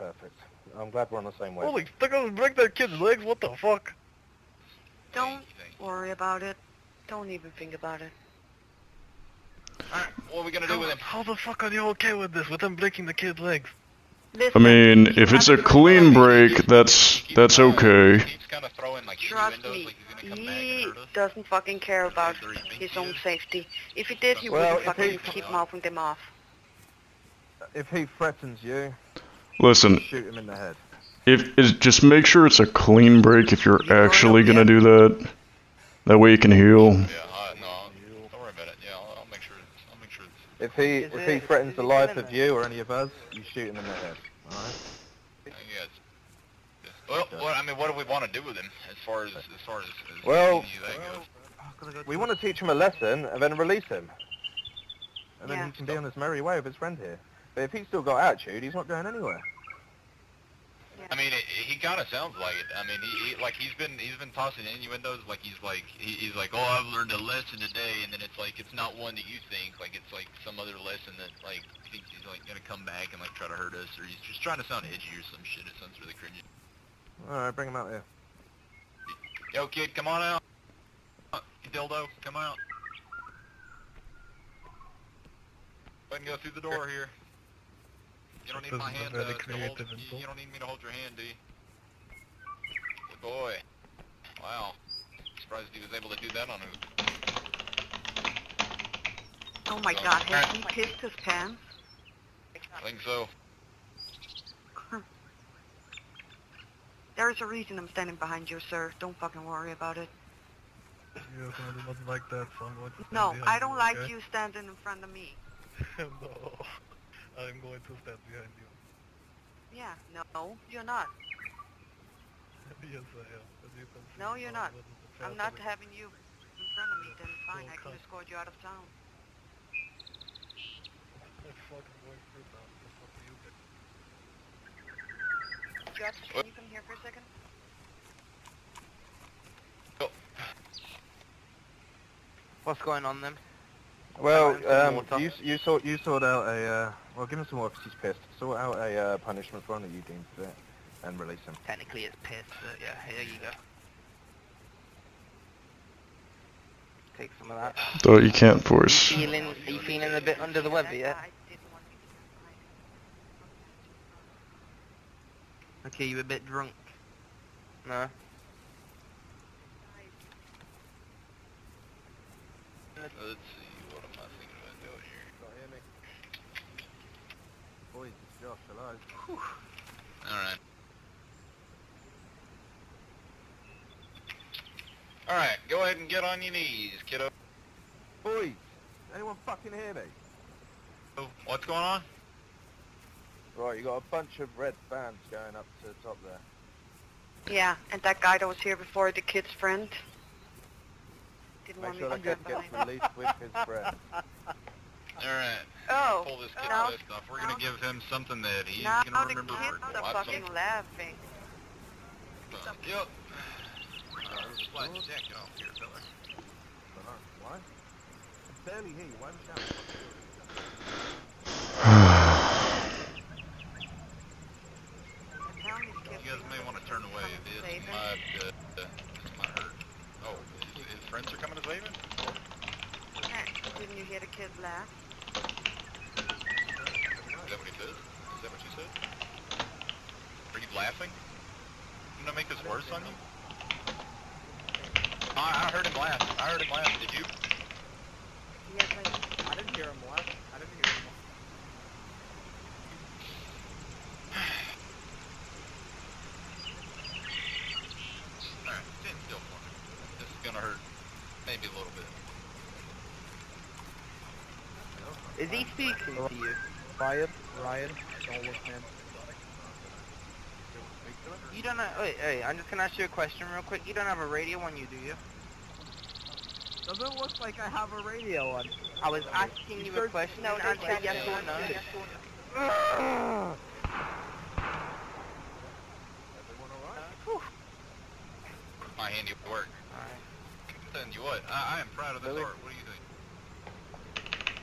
perfect. I'm glad we're on the same way. Holy, they're gonna break that kid's legs. What the fuck? Don't worry about it. Don't even think about it. Alright, what are we gonna do How, with him? how the fuck are you okay with this? With them breaking the kid's legs? Listen, I mean, if it's a clean break, that's that's okay. He keeps kind of throwing like Trust me, like he's gonna come back he and hurt us. doesn't fucking care about Or he thinks his own safety. If he did, he Well, wouldn't if he- fucking keep mouthing them off. If he threatens you, Listen, shoot him in the head. if is just make sure it's a clean break if you're actually gonna do that. That way you can heal. Yeah, uh, no, don't worry about it. Yeah, I'll, I'll make sure. It's, I'll make sure. If he Is if he threatens the life of you or any of us, you shoot him in the head. Alright? I guess. Well, what, I mean, what do we want to do with him as far as as far as, as Well- that? We want to teach him a lesson and then release him. And then he can be on his merry way with his friend here. But if he's still got attitude, he's not going anywhere. I mean, it, he kind of sounds like it. I mean, he, he like he's been he's been tossing innuendos like he's like he, he's like, oh, I've learned a lesson today, and then it's like it's not one that you think, like it's like some other lesson that like thinks he's like gonna come back and like try to hurt us, or he's just trying to sound edgy or some shit. It sounds really cringy. Alright, bring him out here. Yo, kid, come on out. Dildo, come out. Go ahead and go through the door here. You don't need my hand very to, to hold. creative You, you don't need me to hold your hand, do you? Good boy. Wow. Surprised he was able to do that on who? Oh my Oh, god, has he pissed his pants? I think so. There is a reason I'm standing behind you, sir. Don't fucking worry about it. You're gonna do nothing like that, so I'm going to No, I don't like okay? you standing in front of me. no, I'm going to stand behind you. Yeah, no, you're not. yes, I am. As you can see, No, you're not. I'm not faster having you in front of me, then fine, I can escort you out of town. than- I'm fucking going through that. That's what you get. Josh, can you come here for a second? What's going on then? Well, um, you you sort you sort out a uh, well, give him some more if he's pissed. Sort out a uh, punishment for one that you deem fit, and release him. Technically it's pissed, but yeah, here you go. Take some of that. Though you can't force. Feeling, are you feeling a bit under the weather yet? guy didn't want me to- Okay, you a bit drunk? No? Let's see. What am I thinking about doing here? Not hear me. Boys, it's Josh. Alright. Alright, go ahead and get on your knees, kiddo. Boys, anyone fucking hear me? Oh, what's going on? Right, you got a bunch of red bands going up to the top there. Yeah, and that guy that was here before, the kid's friend. Didn't Make want sure me that to kid stand gets behind him. released with his friend. Alright, Oh, pull this kid now- list off. We're gonna give him something that he's now gonna the remember kids for are lots of fucking laughing. Uh, Yep. Uh, slide your jacket off here, fella. Dunno, I barely hear you. Why am I shouting? I'm telling these kids You guys may want to turn away. This might, uh, uh, this might hurt. Oh, his, his friends are coming to save him? Yeah, Didn't you hear the kids laugh? Is that what he says? Is that what you said? Are you laughing? Didn't I make this worse on you? I, I heard him laugh. I heard him laugh. Did you? Yes, I did. I didn't hear him laugh. I didn't hear him Alright, stand still for me. This is gonna hurt. Maybe a little bit. Is he speaking to you? Ryan, Ryan, don't look man. You don't have, wait, wait, I'm just gonna ask you a question real quick. You don't have a radio on you, do you? Doesn't look like I have a radio on. I was asking you a question No, and they answer can't. yes or no. Everyone alright? My handiwork. Alright. Then you what? I, I am proud of this Really? art. What do you think?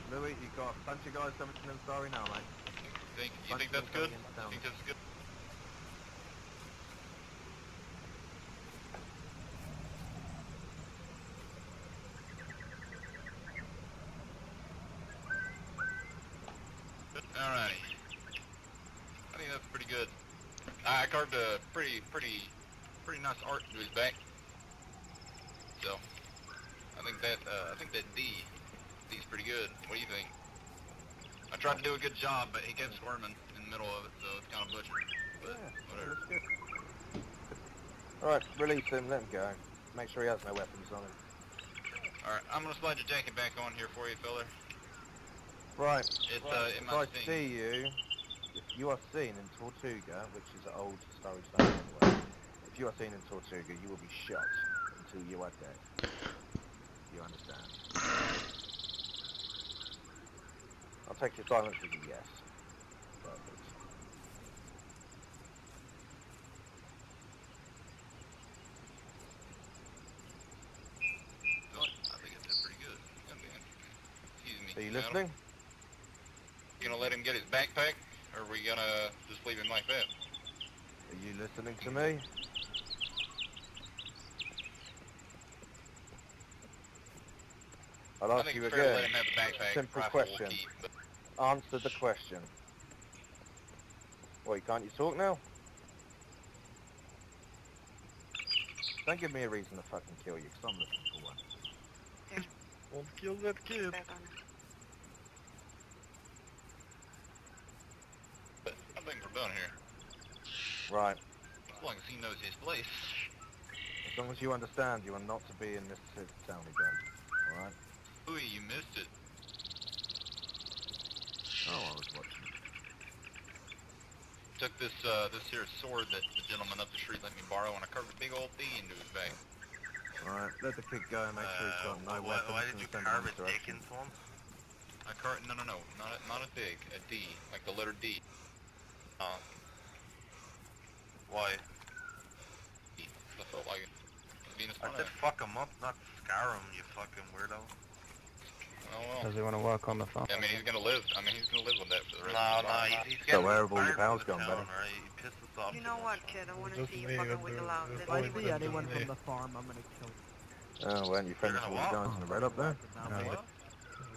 Louis, you got a bunch of guys coming to them sorry now, mate. You think that's good? You think that's good? Alrighty. I think that's pretty good. I carved a pretty, pretty, pretty nice arc into his back. So, I think that, uh, I think that D, D's pretty good. What do you think? I tried to do a good job, but he kept squirming in the middle of it, so it's kind of butchered. But, whatever. That's good. Alright, release him, let him go. Make sure he has no weapons on him. Alright, I'm gonna slide your jacket back on here for you, fella. Right, It, uh, it if I sting. see you, if you are seen in Tortuga, which is an old storage zone anyway, if you are seen in Tortuga, you will be shot until you are dead. You understand? I'll take your silence as a yes. Perfect. So, I think it did pretty good. That'd be interesting. Excuse me. Are you listening? You gonna let him get his backpack, or are we gonna just leave him like that? Are you listening to me? I'll I ask think you it's fair to let again. him have the backpack. Simple question. keep, but Answer the question. Wait, can't you talk now? Don't give me a reason to fucking kill you, because I'm looking for one. Don't kill that kid. Back on. but I think we're done here. Right. As long as he knows his place. As long as you understand, you are not to be in this town again. Alright? Ooh, you missed it. Oh, I was watching. Took this uh this here sword that the gentleman up the street let me borrow, and I carved a big old D into his back. Alright, let the kid go, and make sure he's got no weapons Uh, why did you carve him a to dick direction. into him? I carved no no no not a, not a dig a D like the letter D. Oh. Why? D. I felt like it. Venus I said fuck him up, not scar him, you fucking weirdo. Oh well. Does he want to work on the farm? I mean he's gonna live. I mean he's gonna live with that for the rest No, of no, life. he's, he's So where have all your fired pals from gone, buddy? right? He pissed us off You know what, kid? I want to see you fucking and wiggle the- out. the Let's If I see boys see what anyone from the farm, I'm gonna kill Oh, weren't you friends You're with gonna all the guys in the red up there? them. No. What?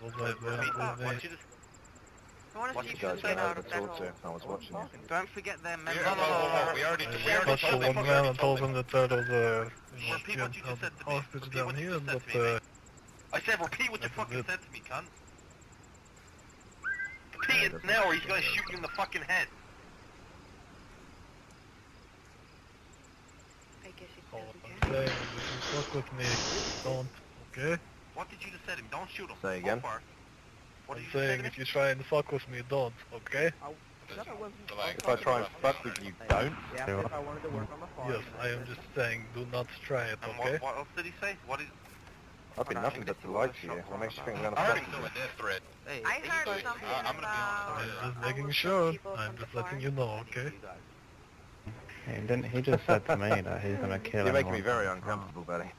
Was that the repeat that, the what name? you I want to see you if guys can get went out over of that to talk hole. I was watching you. Don't forget them Yeah, members. no, no, no, no, we already we already told him. one man and told him that there was a Repeat what you just said to me. hostage Repeat down what you here, just said but to me, uh. I said repeat what you fucking said to me, cunt. Repeat it now or he's gonna shoot you in the fucking head. I guess it all doesn't I'm care. saying is you fuck with me, don't. Okay? What did you just say to him? Don't shoot him. Say again. What I'm did you saying if you try and fuck with me, don't. Okay? I wasn't- So, like, If I try and fuck with you, don't. Yeah, Yeah. if I wanted to work on the farm. Yes, I am just saying, do not try it. And Okay? what, what else did he say? What is... I've been nothing but delight to you. What makes you think I'm gonna I fuck already with threw you? a death threat. Hey, I hey, heard you guys- something I- I'm gonna be honest about... with. I'm just making sure. I'm just letting you know. Okay? He didn't. He just said to me that he's gonna kill You're making me very from the farm. uncomfortable, buddy.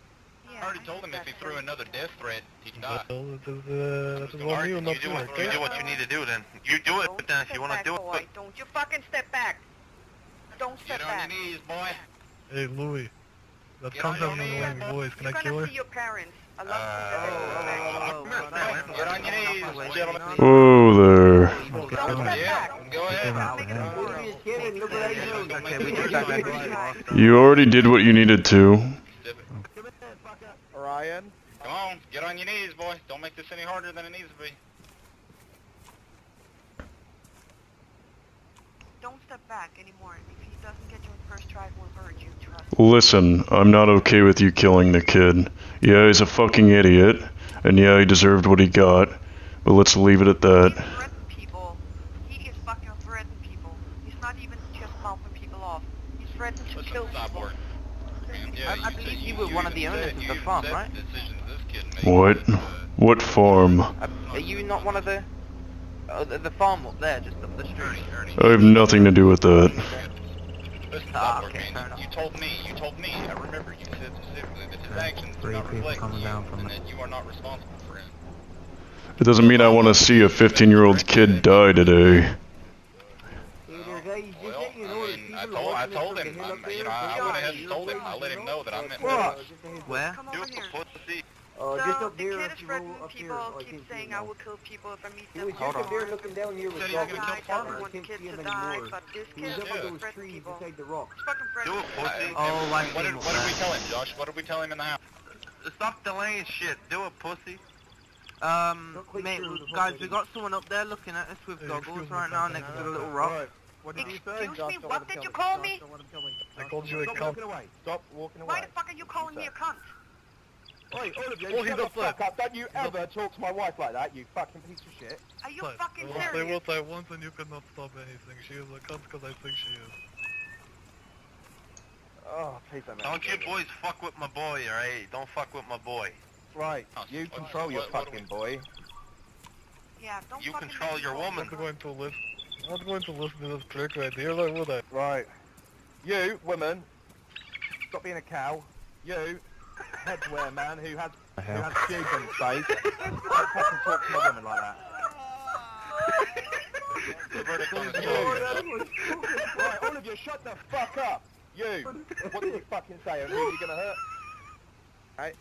Yeah, I already told him if he threw another death threat, he'd die. Well, that is, uh, that is on you, You not do, me. what, you do what you need to do then. You do it Don't then if you want to back, do boy. it. Don't you fucking step back. Don't step Get on your knees, boy. Hey, Louis. That Get comes on out your in knees. annoying voice. Can You're I kill gonna her? see your parents. I love Uh, you. Get on your knees, gentlemen. Whoa there. Don't step Yeah, back. go ahead. Don't make it a quarrel. Okay, we just got back. You already did what you needed to. Ryan? Come on, get on your knees, boy. Don't make this any harder than it needs to be. Don't step back anymore. If he doesn't get you on first try, it won't hurt you. Trust me. Listen, I'm not okay with you killing the kid. Yeah, he's a fucking idiot, and yeah, he deserved what he got, but let's leave it at that. threatened people. He is fucking threatening people. He's not even just mouthing people off. He's threatening to Listen, kill stop people. yeah, I- I believe said- you were one of the owners of the farm, right? the decisions this kid made, What? but, uh, What farm? Are you not one of the... Uh, the, the farm up there, just up the street? Ernie, Ernie. I have nothing to do with that. Listen, Ah, okay, working. You told me, you told me, I remember you said specifically that his Okay, actions do three not reflect you, down from and that you are not responsible for him. It doesn't mean I want to see a 15 year old kid die today. I told, I told him, I'm, you know, I went ahead and told him, I let him know that I meant What? business. Where? Come You over pussy. Uh, so just up the here, kid is threatening roll up here, people, I keeps can't saying I will kill people if I meet He them. was just up there looking down here with Said he was Doug. gonna kill Guys, farmers. everyone Can't kids see him to die, but this He was kid up is those threatening trees people. beside the rocks. He's fucking Do threatening it, people. pussy. Oh, I What did, what did we tell him, Josh? What did we tell him in the house? Stop delaying shit. Do it, pussy. Um, mate, sure guys, we thing. got someone up there looking at us with Hey, goggles excuse right now next to the little rock. What did you say? Excuse Josh, me, what did you call me? don't let him kill me. I called you a Stop cunt. walking away. Stop walking away. Why the fuck are you calling me a cunt? Oi, all of you, Oh, shut the fuck up. Don't you ever talk to my wife like that, you fucking piece of shit. Are you But fucking I will say serious? what I want and you cannot stop anything. She is a cunt because I think she is. Oh, please don't Don't me you do boys fuck with my boy, alright? Don't fuck with my boy. Right, Oh, you what- control your what- what fucking boy. Yeah, don't You fucking control your woman. I'm not going to listen. I'm not going to listen to this prick right here, like, would I? Right. You, woman, stop being a cow. You, headwear man who has I who have. has shoes on his face. Don't fucking talk to my woman like that. You. Right, all of you, shut the fuck up. You. What did you fucking say? Who are you gonna hurt?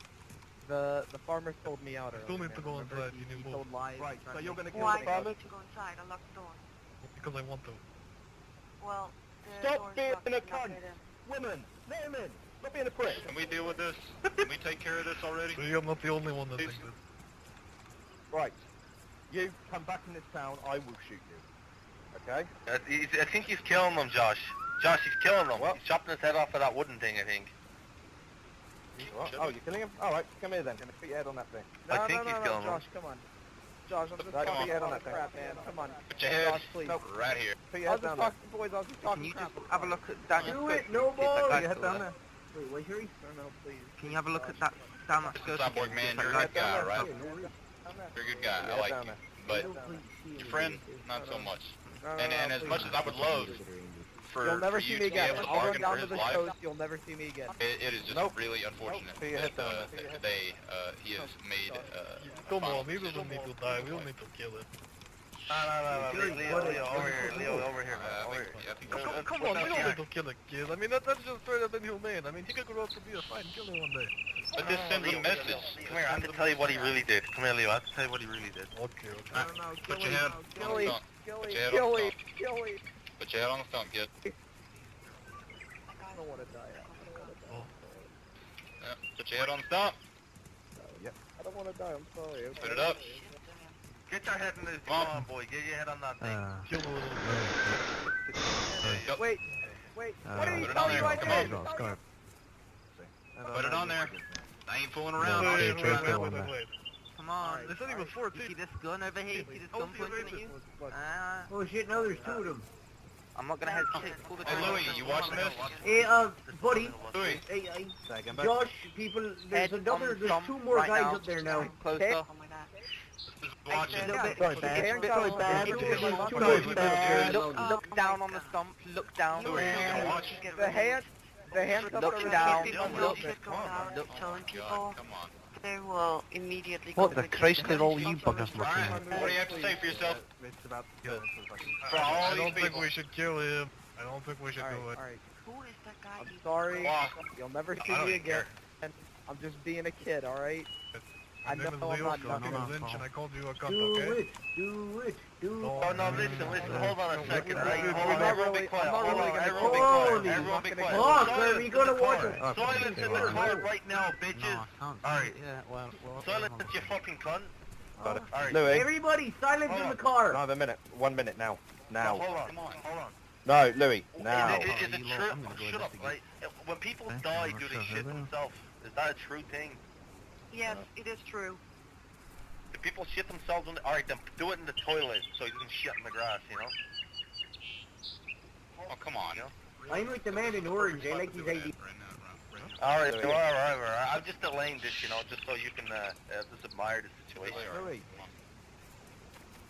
The the farmer sold me out. Still need to go inside, you need more. lies. Right, so you're gonna kill Why the do you farmers? need to go inside? I locked the door. Because I want to. Well, the Stop being a cunt. get. Women, let him in. Stop being a prick. Can we deal with this? Can we take care of this already? So I'm not the only one that thinks this. Right. You come back in this town, I will shoot you. Okay? I, he's, I think he's killing them, Josh. Josh, he's killing them. What? He's chopping his head off of that wooden thing, I think. What? Oh, you're killing him? Alright, come here then. Put your head on that thing. I No, think no, he's no, killing no, them. Josh, come on. Josh, I'm just Right, talking put your head on that thing. crap, man. Come on. Put your head Josh, please. Nope. right here. Put your I head was just down there. talking, boys. I was just Can talking you crap. just have a look at down Do it, skirt? no See if that. Put your head still down there. There. Wait, wait, Harry. No, no, please. Can you have a look at that down that skirt? Cyborg man, you're a that good guy, right? Yeah, no worries. Down. You're a good guy. I like you. But Don't please see your friend, not so much. No, no, And, and as much as I would love for, You'll never for see you me to be again. able to I'll run bargain for down to his the life, coast. You'll never see me again. it, it is just Nope. really unfortunate Put your that uh, there. Put your head they, uh, he has made uh, Come final on, he decision doesn't need to die. We don't need to kill him. No, no, no, no. Leo, Leo, over here, Leo, over here, man, I over here. Come- Come on, we don't need to kill a kid. I mean, that, that's just straight up inhumane. I mean, he could grow up to be a fine killer one day. But this sends a message. Come here, I have to tell you what he really did. Come here, Leo, I have to tell you what he really did. Okay, okay. No, no, Put your head kill the stump. kill Put your head on the stump. kill him. Put your head on the stump, kid. I don't want to die. I don't want to die. Yeah, put your head on the stump. I don't want to die. I'm sorry. Put it up. Get your head in this, Come on. boy, get your head on that thing. Uh, Kill the. Wait, wait. Uh, what did he Put it tell on you there. I Come on. Scarf, scarf. Put it on there. I ain't fooling around. No, wait, okay, wait, Trace wait, that wait, one wait, back. wait. Come on. They said he was You see this gun over here? You see this Oh, gun pointing at you? Look, Ah, Oh shit, now there's two of them. I'm not gonna hesitate. Pull the Hey, trigger. Louis, you watching this? Hey, uh, buddy. Louis, Hey, hey, Josh, people, there's Head another, there's two more right guys now. up there now. Close Okay. up. My god. just watch it. Little bit- Sorry, bad. Sorry, bad. bit- Two bit- more bit- guys bit- bad. Look, Oh look down on the stump. Look down. Louis, you gotta watch. Get The ready. hand, the handcuffs Look down. really People big. will shit going out, Look. telling people they will immediately What the Christ it. did all you buggers Brian, looking what do you have to say for yourself? It's about to kill him for fucking... For all I don't think we should kill him. I don't think we should do it. alright. Who is that guy? I'm sorry. You'll never see me again. I'm just being a kid, alright? I My know name is I'm Leo, not fucking nothing. Lynch, and I called you a cunt, Do okay? it, do it, do No. it. Oh no, listen, listen, hold on a second, we're right? Hold on, really- everyone be quiet. Hold on, gonna everyone be call quiet. you. Everyone be I'm quiet. not Fuck, Silence are we in gonna the watch it? Okay, Silence in the car right now, bitches. No, I can't. Alright. Yeah, well, well. Silence you fucking cunt. Got it. Alright. Louis, Everybody, silence in the car. no, a minute. One minute now. Now. Hold on, hold on. No, Louis, now. Is it, is it true? I'm gonna go Shut up, investigate. right? When people die, I'm do not they shit who they are. themselves? Is that a true thing? Yes, it is true. Do people shit themselves in the... Alright, then do it in the toilet so you can shit in the grass, you know? Oh, come on. You know? I'm with the man in orange. I like his Right ID. now, right now. Alright, alright, alright, alright. I'm just delaying this, you know, just so you can uh, uh, just admire the situation. Louis.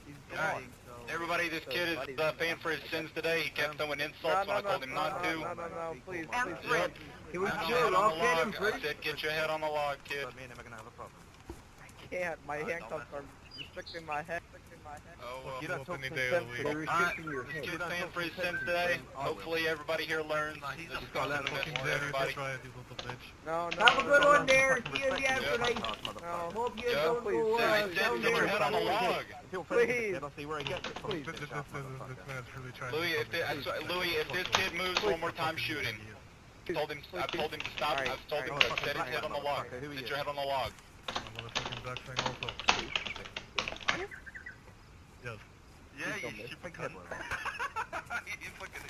He's Alright. dying, so... Everybody, this so kid is uh, paying for his sins today. He kept throwing No, insults no, when I told him no, not no, to. No, no, no, please, And please. He was I'm sure Rob said him. I said get your head on the log, kid. But me and him are gonna have a problem. I can't. My uh, handcuffs are restricting my head. Oh, well, you're not talking day of the week. They're restricting your head. Let's get San Free Sim today. Hopefully everybody here learns. This is going to fucking everybody. No, no, Have a good one there. See you yesterday. No, hope you don't go uh, down there. head on the log. See where I get it. Please. Louis, if this kid moves one more time, shoot him. I've told him, I've told him to stop. Alright, I've told him to set his head on the log. Motherfucker, who Set your head on the log. Motherfucking duck thing also. Yes. Yeah, Please don't, bitch. Take the head with it.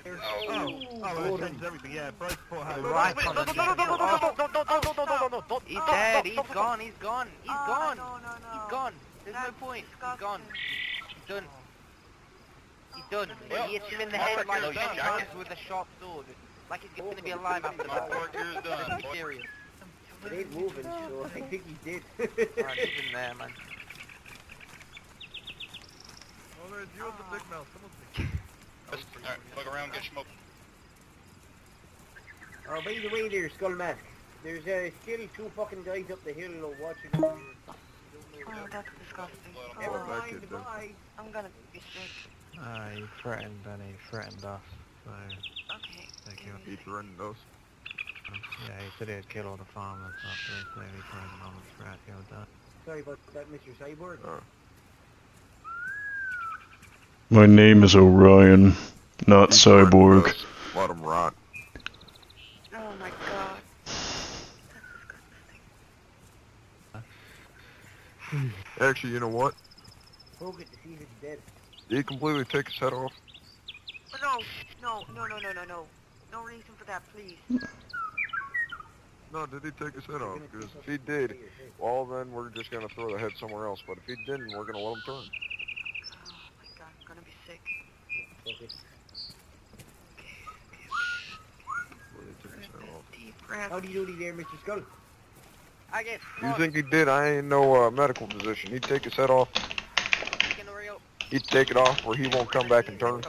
Oh. Oh, oh, well, it changes everything. Yeah, bro, support how Right, right. no, no, no, no, no, no, no, no, no, no, no, no, no, no, no. He's dead, he's gone, he's gone, he's Oh, gone, No, no, no. he's gone. There's no That's point, he's disgusting. gone. He's done. He's done. Well, he hits him in the my head work like here's ten done. times with a sharp sword. Like he's gonna be alive after My work here's done. This serious. It ain't moving, so I think he's dead. Alright, he's in there, man. Oh, there's you with the big mouth. Come with me. Alright, fuck around, get smoked. Oh, by the way there, Skull Mask. There's uh, still two fucking guys up the hill watching over you. Oh, that's disgusting. Never Oh, mind, bye. I'm gonna be sick. Uh, he threatened and he threatened us, so Okay. They killed He threatened us. Yeah, he said he'd kill all the farmers after he clearly tried to almost threat killed that. Sorry about that, Mr. Cyborg. My name is Orion, not Cyborg. Let him rot. Oh my god. Actually, you know what? Poke it to see if it's dead. Did he completely take his head off? No, no, no, no, no, no, no. No reason for that, please. No, did he take his head off? Because if he did, well then we're just gonna throw the head somewhere else. But if he didn't, we're gonna let him turn. Oh my god, I'm gonna be sick. Poke it. Where he took his head off. Deep breath. How do you do there, Mr. Skull? I get You think he did? I ain't no uh, medical physician. He'd take his head off. He'd take it off or he won't come back and turn.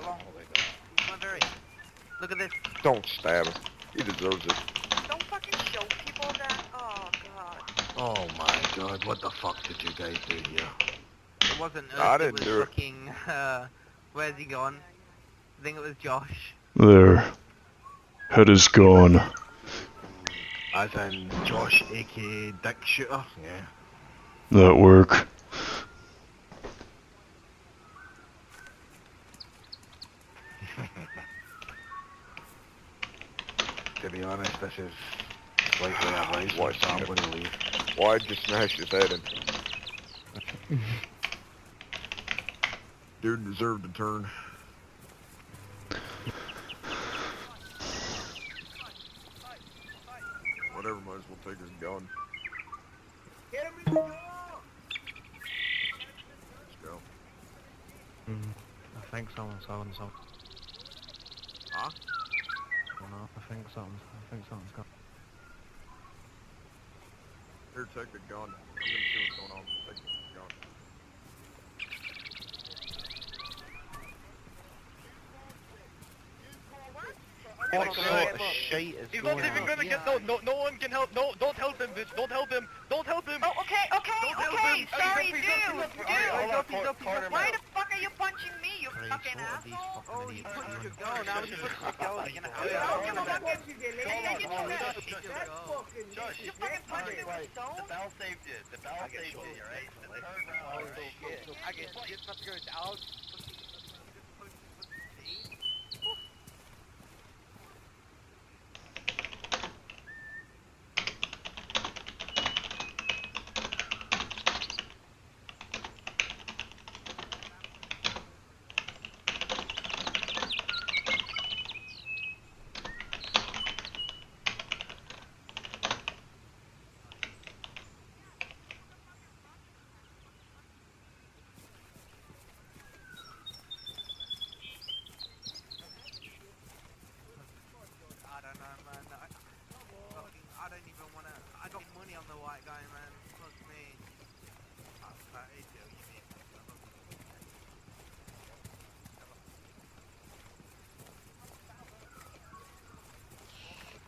Look at this. Don't stab him. He deserves it. Don't fucking show people that. Oh god. Oh my god, what the fuck did you guys do here? It wasn't us, I it didn't was do it. fucking, uh, where's he gone? I think it was Josh. There. Head is gone. As in Josh, aka Dick Shooter? Yeah. That work. To be honest, this is slightly advice, so I'm gonna leave. Why'd you smash his head in? Dude deserved a turn. Whatever, might as well take his gun. Get him in the door! Let's go. Mm, I think someone's holding some. Huh? Or not. I think something's. I think something's got. Here, take the gun. I'm gonna see what's going on. Take the gun. What What the sort of shit is He's not going even on? gonna get no, no, no one can help. No, don't help him, bitch. Don't help him. Don't help him. Oh, okay, okay, Don't okay. Sorry, dude, up, he's up, he's up. dude. Alright, Hold on, Car- Carter, Why the fuck are you punching me, afraid oh, of these fucking idiots. No, now you put Skelly in the house. Josh, you fucking punched me with stone? The bell saved it. The bell saved it, right? I get shit. Get something out.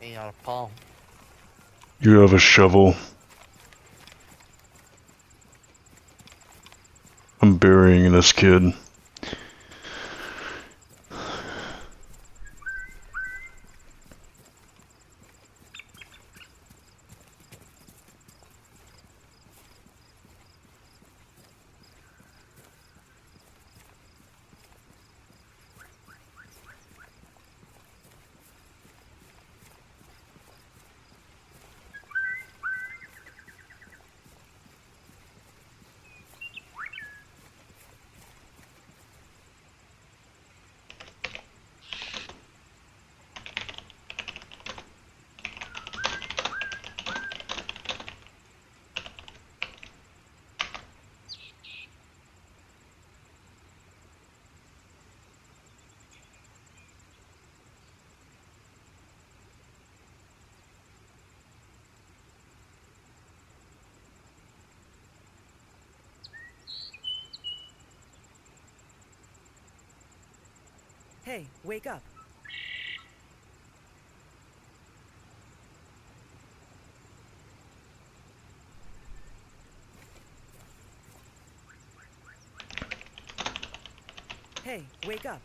Me out palm. You have a shovel. I'm burying this kid. Hey, wake up. Hey, wake up.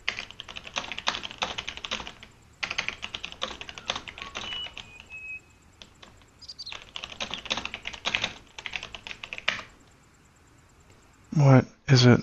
What is it?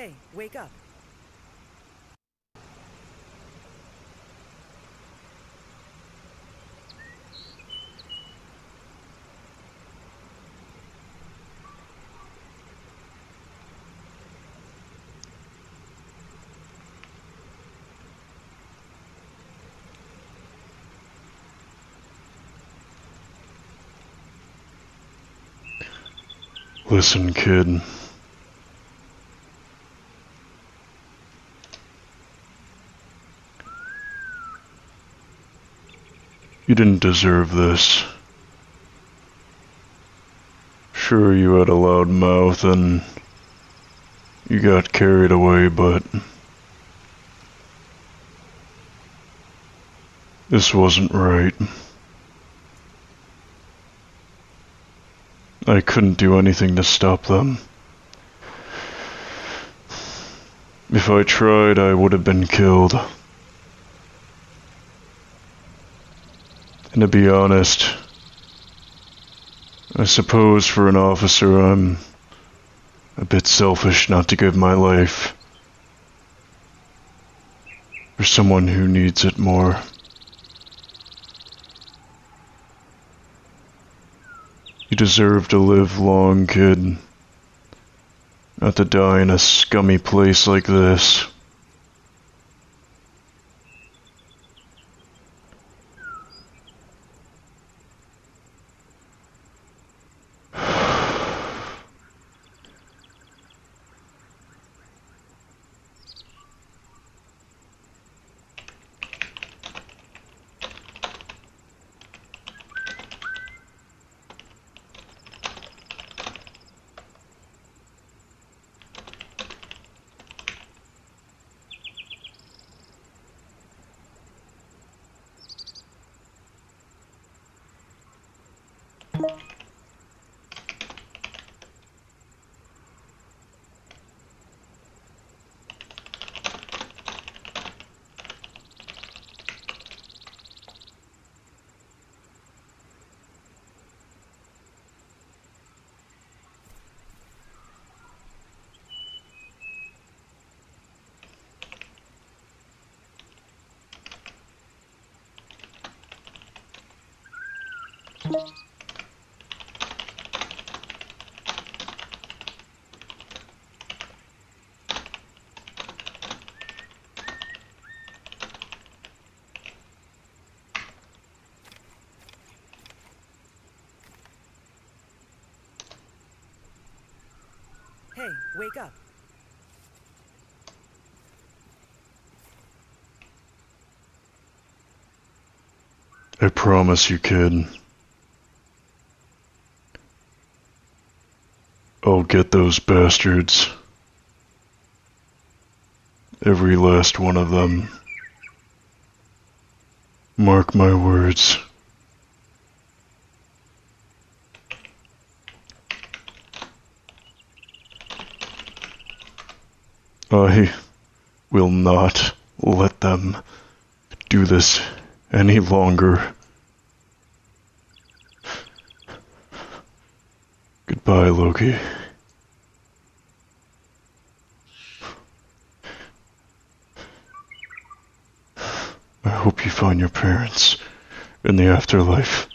Hey, wake up. Listen, kid. You didn't deserve this. Sure, you had a loud mouth and you got carried away, but this wasn't right. I couldn't do anything to stop them. If I tried, I would have been killed. And to be honest, I suppose for an officer I'm a bit selfish not to give my life for someone who needs it more. You deserve to live long, kid. Not to die in a scummy place like this. Hey, wake up. I promise you, kid. I'll get those bastards. Every last one of them. Mark my words. I will not let them do this any longer. Goodbye, Loki. Hope you find your parents in the afterlife.